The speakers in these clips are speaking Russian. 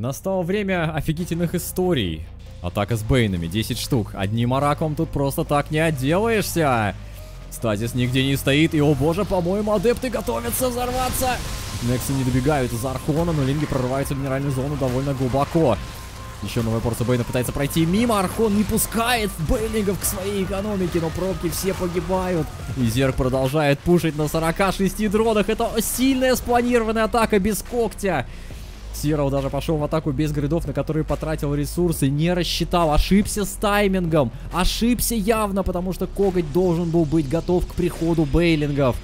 Настало время офигительных историй. Атака с Бейнами, 10 штук. Одним араком тут просто так не отделаешься. Стазис нигде не стоит, и, о боже, по-моему, адепты готовятся взорваться. Нексы не добегают из Архона, но Линги прорываются в минеральную зону довольно глубоко. Еще новая порция Бейна пытается пройти мимо, Архон не пускает Бейлингов к своей экономике, но пробки все погибают. И Зерк продолжает пушить на 46 дронах. Это сильная спланированная атака без когтя. Сироу даже пошел в атаку без гридов, на которые потратил ресурсы, не рассчитал, ошибся с таймингом, ошибся явно, потому что Коготь должен был быть готов к приходу бейлингов.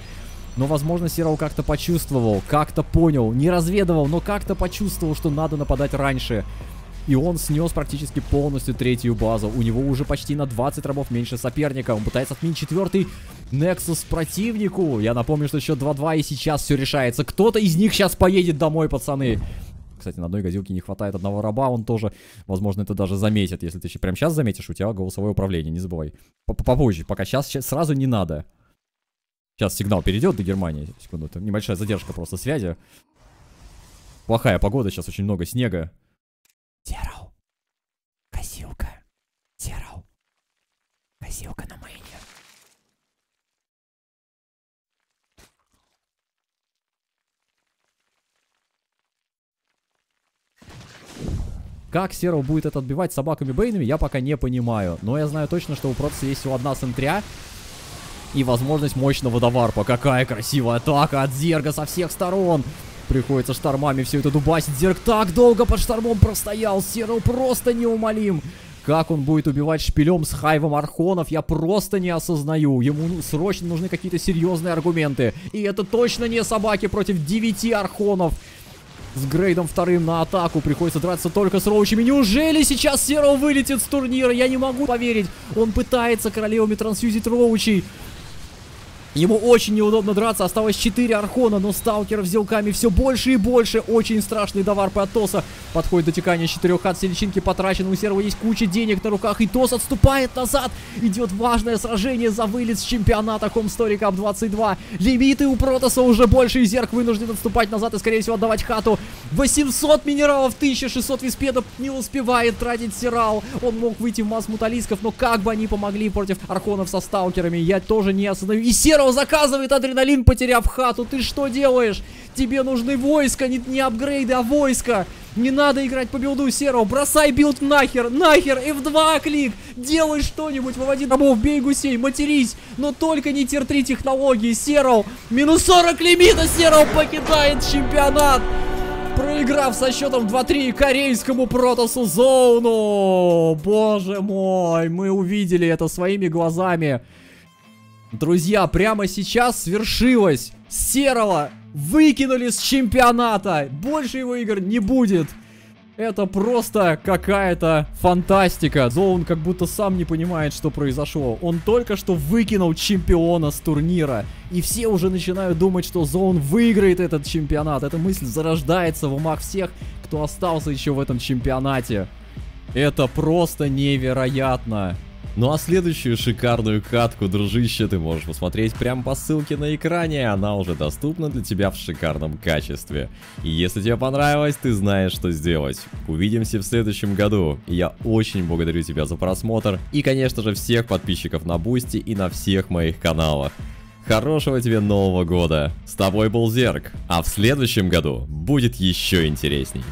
Но, возможно, Сироу как-то почувствовал, как-то понял, не разведывал, но как-то почувствовал, что надо нападать раньше. И он снес практически полностью третью базу. У него уже почти на 20 рабов меньше соперника. Он пытается отменить четвертый Nexus противнику. Я напомню, что еще 2-2 и сейчас все решается. Кто-то из них сейчас поедет домой, пацаны. Кстати, на одной газилке не хватает одного раба, он тоже, возможно, это даже заметит. Если ты прямо сейчас заметишь, у тебя голосовое управление, не забывай. Попозже, пока сейчас, сейчас сразу не надо. Сейчас сигнал перейдет до Германии. Секунду, это небольшая задержка просто связи. Плохая погода, сейчас очень много снега. Зероу. Газилка. Зероу. Газилка на мейне. Как Серо будет это отбивать собаками Бейнами, я пока не понимаю. Но я знаю точно, что у Протаса есть всего одна сентря. И возможность мощного доварпа. Какая красивая атака от Зерга со всех сторон. Приходится штормами все это дубасить. Зерг так долго под штормом простоял. Серо просто неумолим. Как он будет убивать шпилем с хайвом архонов, я просто не осознаю. Ему ну, срочно нужны какие-то серьезные аргументы. И это точно не собаки против 9 архонов с Грейдом вторым на атаку. Приходится драться только с Роучами. Неужели сейчас Серо вылетит с турнира? Я не могу поверить. Он пытается королевами трансфьюзить Роучей. Ему очень неудобно драться, осталось 4 архона, но сталкеров с зелками все больше и больше. Очень страшный давар по Атоса. Подходит до текания 4 хат, все личинки потрачены, у Серого есть куча денег на руках, и Тос отступает назад. Идет важное сражение за вылет с чемпионата Home Story Cup 22. Лимиты у Протоса уже больше, и Зерк вынужден отступать назад и, скорее всего, отдавать хату. 800 минералов, 1600 веспена не успевает тратить Serral. Он мог выйти в масс муталисков, но как бы они помогли против архонов со сталкерами, я тоже не осознаю. И Серого Здорово, заказывает адреналин, потеряв хату. Ты что делаешь? Тебе нужны войска, не, не апгрейды, а войска. Не надо играть по билду Серого. Бросай билд нахер, нахер, F2 клик. Делай что-нибудь, выводи рабов, бей гусей, матерись. Но только не tier-3 технологии. Серов, минус 40 лимита, Серов покидает чемпионат. Проиграв со счетом 2-3 корейскому Протосу Зоуну. Боже мой, мы увидели это своими глазами. Друзья, прямо сейчас свершилось. Серого выкинули с чемпионата. Больше его игр не будет. Это просто какая-то фантастика. Зоун как будто сам не понимает, что произошло. Он только что выкинул чемпиона с турнира. И все уже начинают думать, что Зоун выиграет этот чемпионат. Эта мысль зарождается в умах всех, кто остался еще в этом чемпионате. Это просто невероятно. Ну а следующую шикарную катку, дружище, ты можешь посмотреть прямо по ссылке на экране, она уже доступна для тебя в шикарном качестве. И если тебе понравилось, ты знаешь, что сделать. Увидимся в следующем году. Я очень благодарю тебя за просмотр и, конечно же, всех подписчиков на Бусти и на всех моих каналах. Хорошего тебе Нового года! С тобой был Зерк, а в следующем году будет еще интересней.